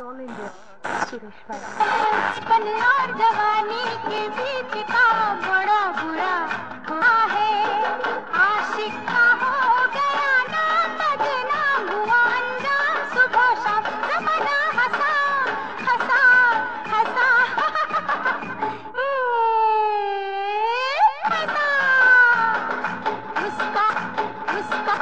All India Suresh बचपन और जवानी के बीच का बड़ा बुरा हुआ है। आशिक का हो गया नाता जनाम हुआ अंजाम। सुबह शाम जमाना हंसा हंसा हंसा। हम्म, हंसा। उसका उसका।